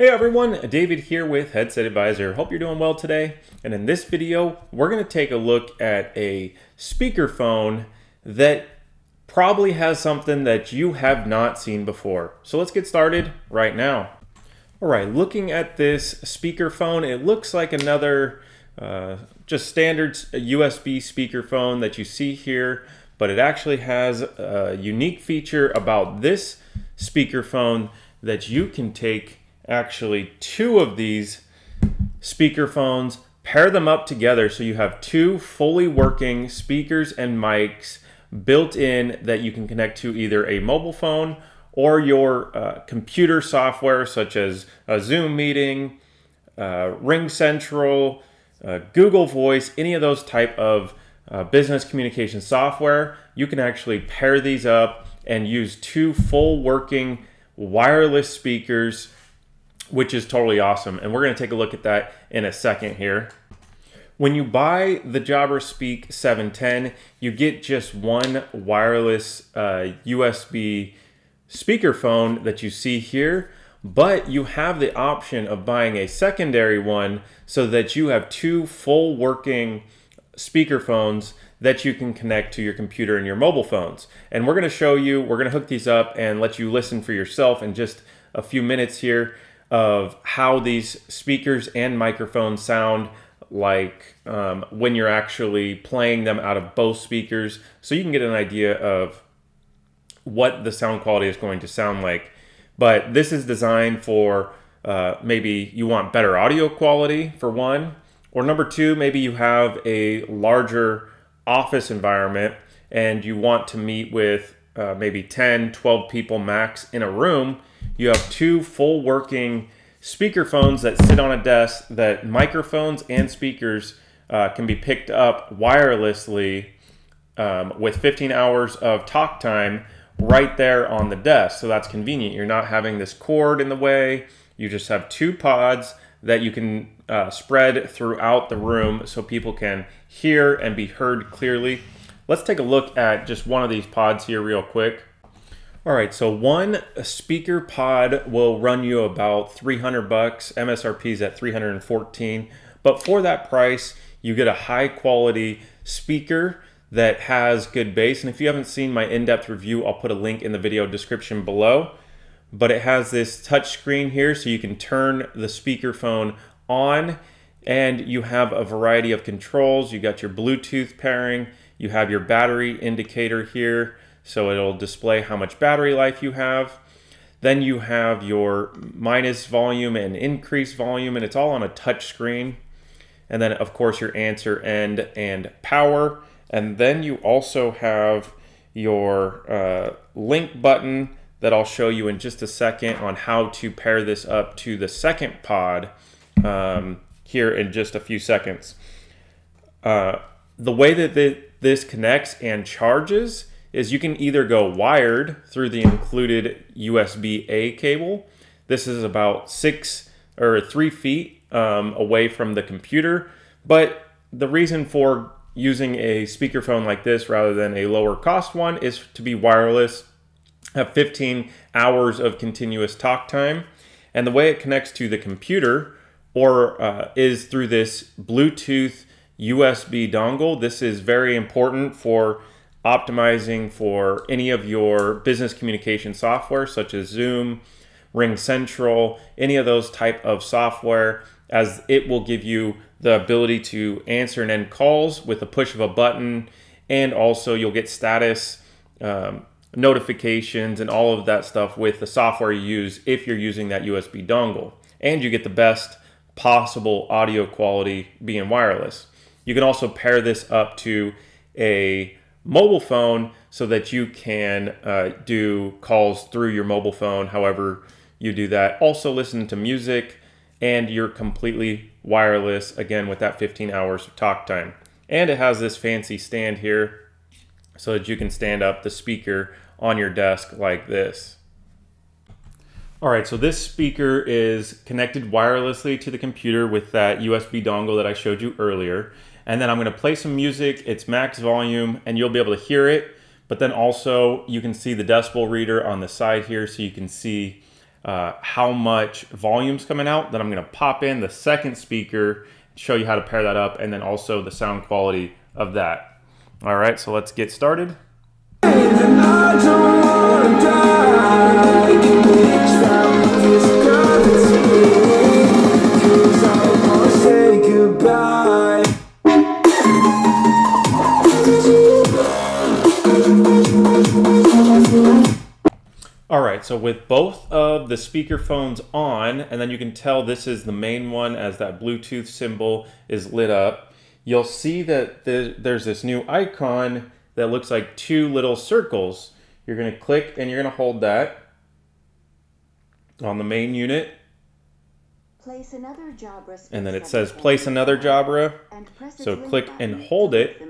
Hey everyone, David here with Headset Advisor. Hope you're doing well today. And in this video, we're going to take a look at a speakerphone that probably has something that you have not seen before. So let's get started right now. All right, looking at this speakerphone, it looks like another uh, just standard USB speakerphone that you see here, but it actually has a unique feature about this speakerphone that you can take actually two of these speakerphones, pair them up together so you have two fully working speakers and mics built in that you can connect to either a mobile phone or your uh, computer software such as a Zoom meeting, uh, Ring Central, uh, Google Voice, any of those type of uh, business communication software, you can actually pair these up and use two full working wireless speakers which is totally awesome. And we're going to take a look at that in a second here. When you buy the Jabra Speak 710, you get just one wireless uh, USB speakerphone that you see here, but you have the option of buying a secondary one so that you have two full working speakerphones that you can connect to your computer and your mobile phones. And we're going to show you, we're going to hook these up and let you listen for yourself in just a few minutes here of how these speakers and microphones sound like um, when you're actually playing them out of both speakers so you can get an idea of what the sound quality is going to sound like. But this is designed for uh, maybe you want better audio quality for one, or number two, maybe you have a larger office environment and you want to meet with uh, maybe 10, 12 people max in a room you have two full working speakerphones that sit on a desk that microphones and speakers uh, can be picked up wirelessly um, with 15 hours of talk time right there on the desk. So that's convenient. You're not having this cord in the way. You just have two pods that you can uh, spread throughout the room so people can hear and be heard clearly. Let's take a look at just one of these pods here real quick. All right, so one speaker pod will run you about 300 bucks. MSRP is at 314, but for that price, you get a high quality speaker that has good bass. And if you haven't seen my in-depth review, I'll put a link in the video description below. But it has this touch screen here so you can turn the speakerphone on and you have a variety of controls. You got your Bluetooth pairing, you have your battery indicator here, so it'll display how much battery life you have. Then you have your minus volume and increase volume, and it's all on a touch screen. And then, of course, your answer end and power. And then you also have your uh, link button that I'll show you in just a second on how to pair this up to the second pod um, here in just a few seconds. Uh, the way that this connects and charges is you can either go wired through the included USB-A cable. This is about six or three feet um, away from the computer. But the reason for using a speakerphone like this rather than a lower cost one is to be wireless, have 15 hours of continuous talk time. And the way it connects to the computer or uh, is through this Bluetooth USB dongle. This is very important for optimizing for any of your business communication software such as Zoom, Ring Central, any of those type of software as it will give you the ability to answer and end calls with a push of a button and also you'll get status um, notifications and all of that stuff with the software you use if you're using that USB dongle and you get the best possible audio quality being wireless. You can also pair this up to a mobile phone so that you can uh, do calls through your mobile phone, however you do that. Also listen to music and you're completely wireless, again, with that 15 hours of talk time. And it has this fancy stand here so that you can stand up the speaker on your desk like this. All right, so this speaker is connected wirelessly to the computer with that USB dongle that I showed you earlier and then I'm gonna play some music, it's max volume, and you'll be able to hear it, but then also you can see the decibel reader on the side here so you can see uh, how much volume's coming out. Then I'm going to pop in the second speaker, show you how to pair that up, and then also the sound quality of that. All right, so let's get started. All right, so with both of the speaker phones on, and then you can tell this is the main one as that Bluetooth symbol is lit up, you'll see that there's this new icon that looks like two little circles. You're gonna click and you're gonna hold that on the main unit. Place another Jabra and then it says place another Jabra. So click and hold it.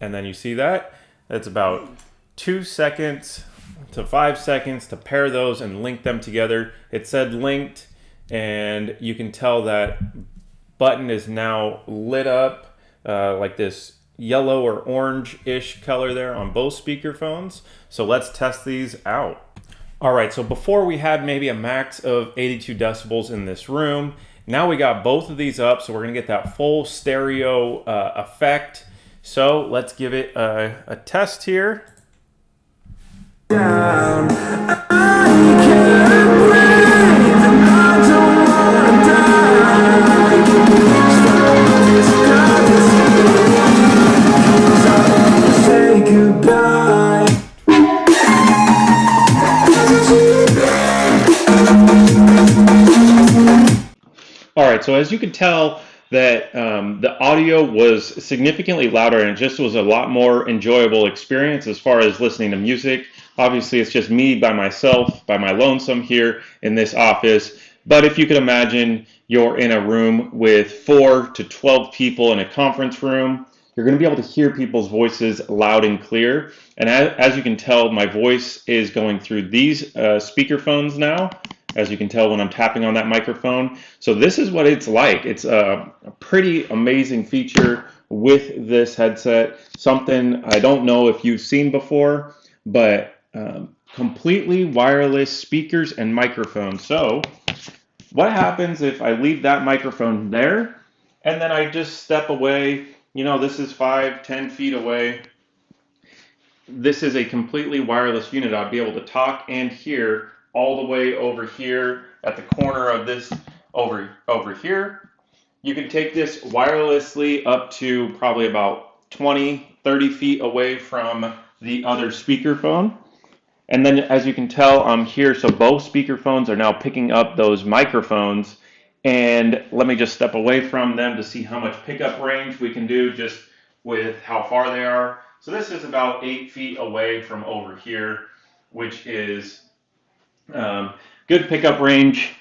And then you see that it's about two seconds to five seconds to pair those and link them together. It said linked, and you can tell that button is now lit up uh, like this yellow or orange-ish color there on both speakerphones. So let's test these out. All right, so before we had maybe a max of 82 decibels in this room. Now we got both of these up, so we're gonna get that full stereo uh, effect so let's give it a, a test here. All right, so as you can tell, that um, the audio was significantly louder and just was a lot more enjoyable experience as far as listening to music. Obviously, it's just me by myself, by my lonesome here in this office. But if you could imagine you're in a room with four to 12 people in a conference room, you're going to be able to hear people's voices loud and clear. And as, as you can tell, my voice is going through these uh, speakerphones now as you can tell when I'm tapping on that microphone. So this is what it's like. It's a, pretty amazing feature with this headset. Something I don't know if you've seen before, but um, completely wireless speakers and microphones. So what happens if I leave that microphone there and then I just step away? You know, this is five, ten feet away. This is a completely wireless unit. I'll be able to talk and hear all the way over here at the corner of this over over here. You can take this wirelessly up to probably about 20, 30 feet away from the other speakerphone. And then as you can tell, I'm here, so both speakerphones are now picking up those microphones. And let me just step away from them to see how much pickup range we can do just with how far they are. So this is about eight feet away from over here, which is um, good pickup range.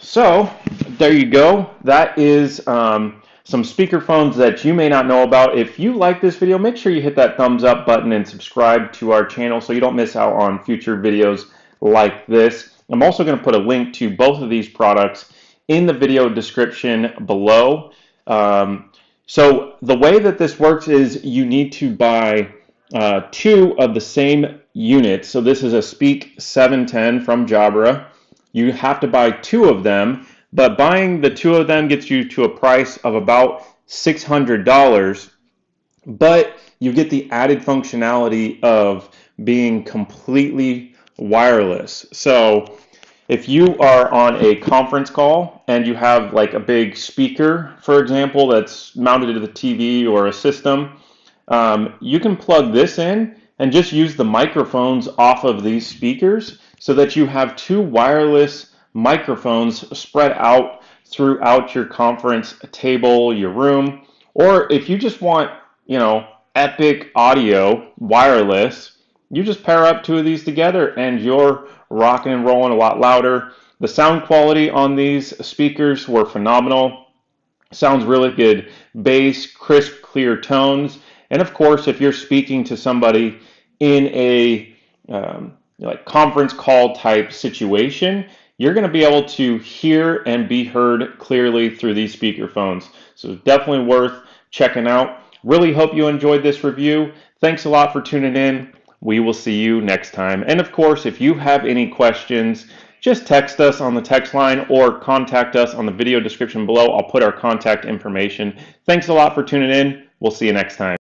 So there you go. That is um, some speakerphones that you may not know about. If you like this video, make sure you hit that thumbs up button and subscribe to our channel so you don't miss out on future videos like this. I'm also going to put a link to both of these products in the video description below. Um, so the way that this works is you need to buy uh, two of the same units. So this is a Speak 710 from Jabra. You have to buy two of them, but buying the two of them gets you to a price of about $600, but you get the added functionality of being completely wireless. So if you are on a conference call and you have like a big speaker, for example, that's mounted to the TV or a system, um, you can plug this in and just use the microphones off of these speakers so that you have two wireless microphones spread out throughout your conference table, your room, or if you just want, you know, epic audio wireless, you just pair up two of these together and you're rocking and rolling a lot louder. The sound quality on these speakers were phenomenal. Sounds really good. Bass, crisp, clear tones. And of course, if you're speaking to somebody in a um, like conference call type situation, you're going to be able to hear and be heard clearly through these speakerphones. So definitely worth checking out. Really hope you enjoyed this review. Thanks a lot for tuning in. We will see you next time. And of course, if you have any questions, just text us on the text line or contact us on the video description below. I'll put our contact information. Thanks a lot for tuning in. We'll see you next time.